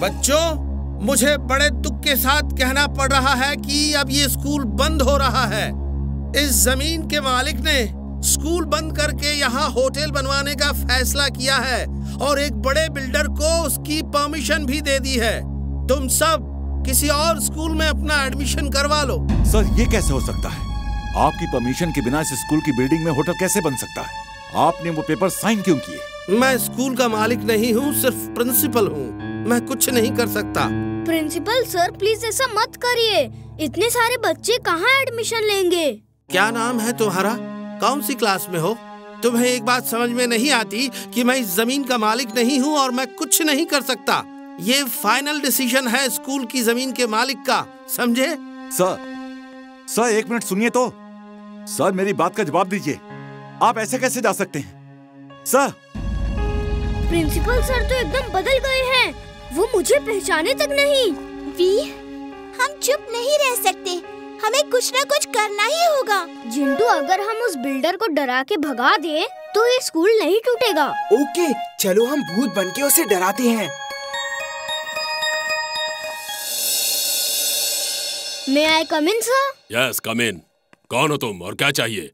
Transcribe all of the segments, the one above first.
बच्चों मुझे बड़े दुख के साथ कहना पड़ रहा है कि अब ये स्कूल बंद हो रहा है। इस ज़मीन के मालिक ने स्कूल बंद करके यहाँ होटल बनवाने का फैसला किया है और एक बड़े बिल्डर को उसकी परमिशन भी दे दी है। तुम सब किसी और स्कूल में अपना एडमिशन करवा लो। सर ये कैसे हो सकता है? आपकी परमिशन के बिना इस स्कूल की बिल्डिंग में होटल कैसे बन सकता है? आपने वो पेपर साइन क्यों किए? मैं स्कूल का मालिक नहीं हूँ सिर्फ़ प्रिंसिपल हूँ। मैं कुछ नहीं कर सकता। प्रिंसिपल सर प्लीज़ ऐसा मत करिए। इतने सारे बच्चे कहाँ एडमिशन लेंगे? क्या नाम है तुम्हारा? कौन सी क्लास में हो? तुम्हें एक बात समझ में नहीं आती कि मैं इस ज़मीन का मालिक नहीं हूँ और मैं कुछ नहीं कर सकता। ये फाइनल डिसीज़न है स्कूल की ज़मीन के मालिक का समझे? सर सर एक मिनट सुनिए तो। सर मेरी बात का जवाब दीजिए। आप ऐसे कैसे जा सकते हैं? सर। प्रिंसिपल सर तो एकदम बदल गए हैं। वो मुझे पहचाने तक नहीं। वी हम चुप नहीं रह सकते। हमें कुछ ना कुछ करना ही होगा। जिंटू अगर हम उस बिल्डर को डरा के भगा दे तो ये स्कूल नहीं टूटेगा। ओके चलो हम भूत बन के उसे डराते हैं। मैं आई कम इन सर यस कम इन कौन हो तुम और क्या चाहिए?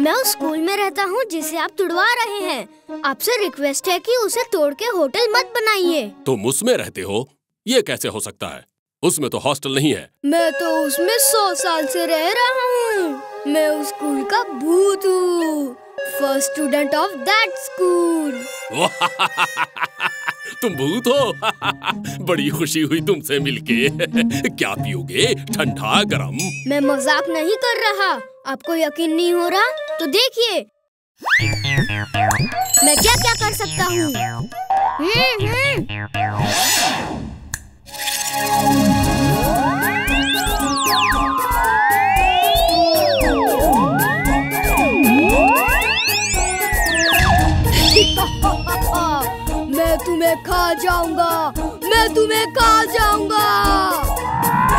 मैं उस स्कूल में रहता हूँ जिसे आप तुड़वा रहे हैं। आपसे रिक्वेस्ट है कि उसे तोड़ के होटल मत बनाइए। तुम उसमें रहते हो? ये कैसे हो सकता है? उसमें तो हॉस्टल नहीं है। मैं तो उसमें सौ साल से रह रहा हूँ। मैं उस स्कूल का भूत हूँ। First student of that school तुम भूत हो? बड़ी खुशी हुई तुमसे मिलके। क्या पियोगे? ठंडा गरम। मैं मज़ाक नहीं कर रहा। आपको यकीन नहीं हो रहा? तो देखिए। मैं क्या क्या कर सकता हूँ? तुम्हें खा जाऊँगा मैं तुम्हें खा जाऊँगा।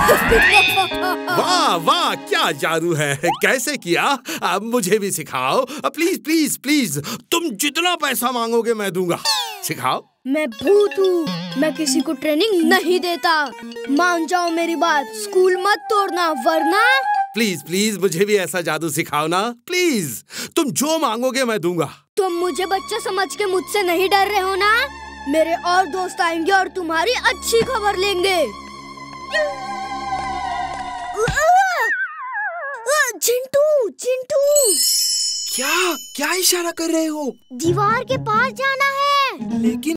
वाह वाह क्या जादू है। कैसे किया? अब मुझे भी सिखाओ। प्लीज़ प्लीज़ प्लीज़ तुम जितना पैसा मांगोगे मैं दूँगा। सिखाओ। मैं भूत हूँ मैं किसी को ट्रेनिंग नहीं देता। मान जाओ मेरी बात स्कूल मत तोड़ना वरना? प्लीज़ प्लीज़ मुझे भी ऐसा जादू सिखाओ ना। प्लीज़ तुम जो मांगोगे मैं दूँगा। तुम मुझे बच्चा समझ के मुझसे नहीं डर रहे हो ना? मेरे और दोस्त आएँगे और तुम्हारी अच्छी खबर लेंगे। चिंटू चिंटू। क्या क्या इशारा कर रहे हो? दीवार के पास जाना है। लेकिन